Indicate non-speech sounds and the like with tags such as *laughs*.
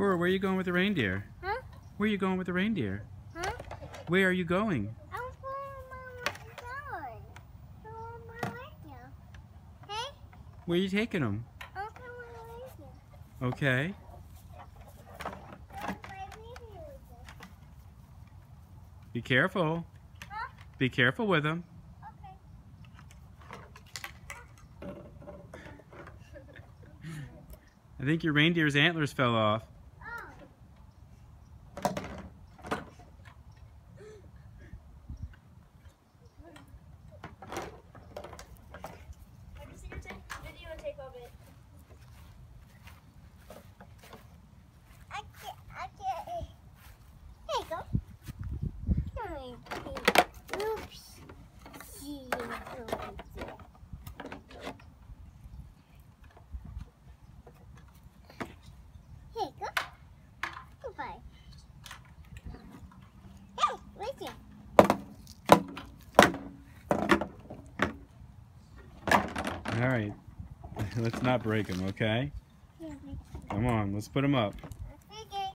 Cora, where are you going with the reindeer? Huh? Where are you going with the reindeer? Huh? Where are you going? I'm going going. Hey, Where are you taking them? I'm going my radio. Okay. Be careful. Huh? Be careful with them. Okay. I think your reindeer's antlers fell off. All right. *laughs* Let's not break them, okay? Come on, let's put them up.